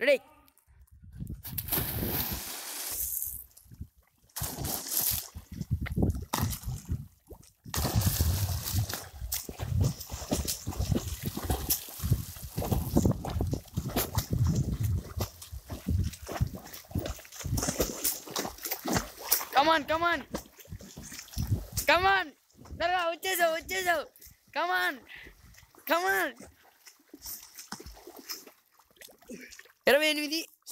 Ready? Come on, come on. Come on. No, no, Come on, come on. Et me dit